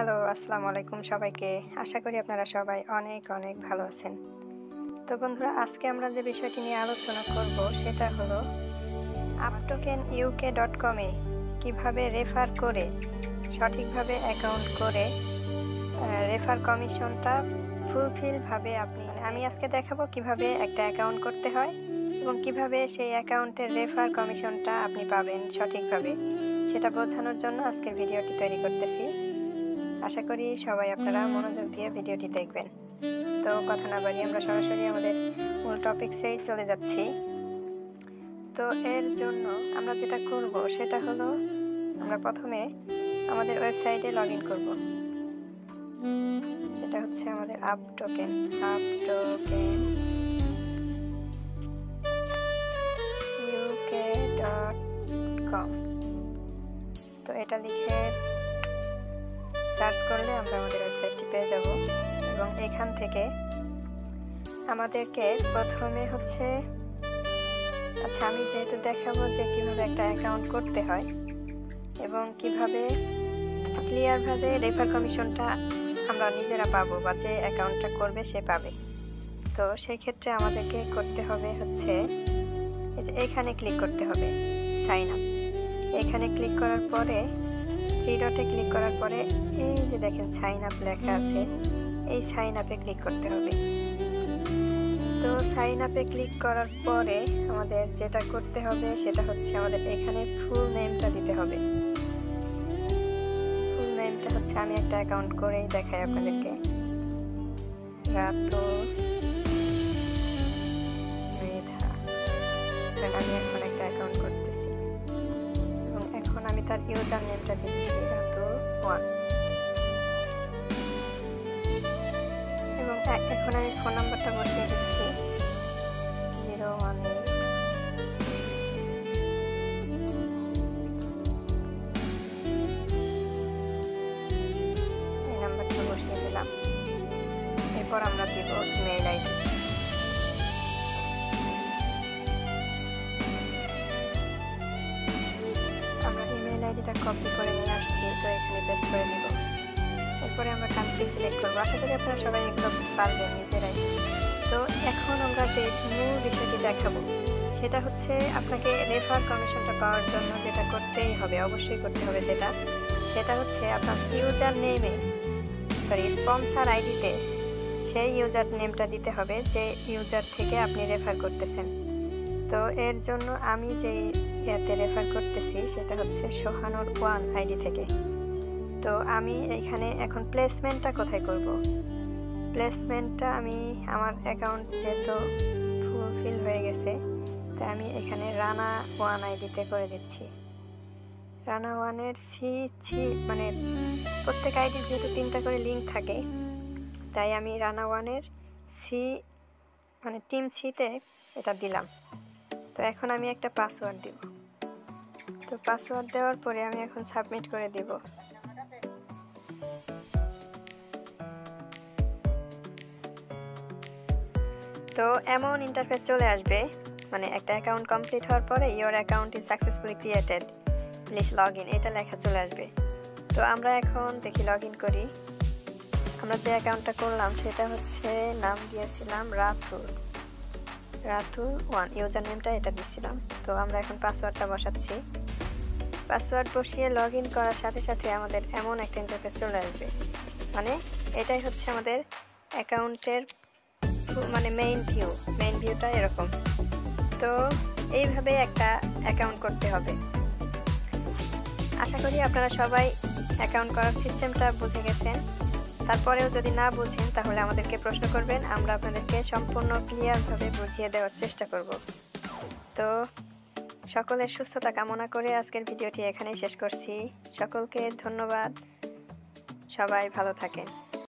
Hello, আসসালামু আলাইকুম সবাইকে। আশা করি আপনারা সবাই অনেক অনেক ভালো আছেন। তো বন্ধুরা, আজকে আমরা যে বিষয়টি নিয়ে আলোচনা করব সেটা হলো আপটোকেন ইউকে ডট কমে কীভাবে রেফার করে, সঠিকভাবে অ্যাকাউন্ট করে রেফার কমিশনটা ফুলফিলভাবে আপনি আমি আজকে দেখাবো কীভাবে একটা অ্যাকাউন্ট করতে হয় এবং কীভাবে সেই অ্যাকাউন্টের রেফার কমিশনটা আপনি পাবেন সঠিকভাবে। সেটা বোঝানোর জন্য আজকের ভিডিওটি তৈরি করতেছি। আশা করি সবাই আপনারা মনোযোগ দিয়ে ভিডিওটি দেখবেন। তো কথা না বাড়ি আমরা সরাসরি আমাদের মূল টপিকসেই চলে যাচ্ছি। তো এর জন্য আমরা যেটা করব সেটা হলো আমরা প্রথমে আমাদের ওয়েবসাইটে লগ ইন করব। সেটা হচ্ছে আমাদের up token up token UK dot com তো এটা লিখে আমরা আমাদের ওয়েবসাইটটি পেয়ে যাব এবং এখান থেকে আমাদেরকে প্রথমে হচ্ছে আচ্ছা আমি যেহেতু দেখাবো যে কীভাবে একটা অ্যাকাউন্ট করতে হয় এবং কীভাবে ক্লিয়ারভাবে রেফার কমিশনটা আমরা নিজেরা পাবো বা যে অ্যাকাউন্টটা করবে সে পাবে। তো সেই ক্ষেত্রে আমাদেরকে করতে হবে হচ্ছে এখানে ক্লিক করতে হবে সাইন আপ এখানে ক্লিক করার পরে থ্রি ডটে ক্লিক করার পরে এই যে দেখেন সাইন আপ লেখা আছে। এই সাইন আপে ক্লিক করতে হবে। তো সাইন আপে ক্লিক করার পরে আমাদের যেটা করতে হবে, সেটা হচ্ছে আমাদের এখানে ফুল নেমটা দিতে হবে। ফুল নেমটা হচ্ছে, আমি একটা অ্যাকাউন্ট করেই দেখাই আপনাদেরকে। আমি এখন একটা অ্যাকাউন্ট আমি তার ইউজার নেমটা দিচ্ছি রাতো ওয়ান। এবং এখন আমি ফোন নাম্বারটা বসিয়ে দিচ্ছি। জিরো ওয়ান এই নাম্বারটা বসিয়ে দিলাম। এরপর আমরা দিব ইমেইল আইডিটা কপি করে নিয়ে আসছি, তো এখানে পেস্ট করে দিব এরপরে আমরা কান্ট্রি সিলেক্ট করব। আশা করি আপনারা সবাই এগুলো পারবেন নিজেরাই। তো এখন আমরা যে মূল বিষয়টি দেখাবো, সেটা হচ্ছে আপনাকে রেফার কমিশনটা পাওয়ার জন্য যেটা করতেই হবে, অবশ্যই করতে হবে যেটা সেটা হচ্ছে আপনার ইউজার নেমে সরি স্পন্সার আইডিতে সেই ইউজার নেমটা দিতে হবে যে ইউজার থেকে আপনি রেফার করতেছেন। তো এর জন্য আমি যে ইয়াতে রেফার করতেছি, সেটা হচ্ছে সোহানুর ওয়ান আইডি থেকে। তো আমি এখানে এখন প্লেসমেন্টটা কোথায় করব? প্লেসমেন্টটা আমি আমার অ্যাকাউন্ট যেহেতু ফুলফিল হয়ে গেছে তাই আমি এখানে রানা ওয়ান আইডিতে করে দিচ্ছি। রানা ওয়ানের সি সি মানে প্রত্যেক আইডির যেহেতু তিনটা করে লিঙ্ক থাকে, তাই আমি রানা ওয়ানের সি মানে টিম সিতে এটা দিলাম। তো এখন আমি একটা পাসওয়ার্ড দিব। তো পাসওয়ার্ড দেওয়ার পরে আমি এখন সাবমিট করে দিব। তো এমন ইন্টারফেস চলে আসবে মানে একটা অ্যাকাউন্ট কমপ্লিট হওয়ার পরে your account is successfully created please log in এটা লেখা চলে আসবে। তো আমরা এখন দেখি লগ ইন করি। আমরা যে অ্যাকাউন্টটা করলাম, সেটা হচ্ছে নাম দিয়েছিলাম রাতুল। রাতুল ওয়ান ইউজার নেমটা এটা দিয়েছিলাম তো আমরা এখন পাসওয়ার্ডটা বসাচ্ছি। পাসওয়ার্ড বসিয়ে লগ ইন করার সাথে সাথে আমাদের এমন একটা ইন্টারফেস চলে আসবে। মানে এটাই হচ্ছে আমাদের অ্যাকাউন্টের মানে মেইন ভিউ মেইন ভিউটা এরকম। তো এইভাবে একটা অ্যাকাউন্ট করতে হবে। আশা করি আপনারা সবাই অ্যাকাউন্ট করার সিস্টেমটা বুঝে গেছেন। তারপরেও যদি না বুঝেন, তাহলে আমাদেরকে প্রশ্ন করবেন। আমরা আপনাদেরকে সম্পূর্ণ ক্লিয়ারভাবে বুঝিয়ে দেওয়ার চেষ্টা করব। তো সকলের সুস্থতা কামনা করে আজকের ভিডিওটি এখানেই শেষ করছি। সকলকে ধন্যবাদ। সবাই ভালো থাকেন।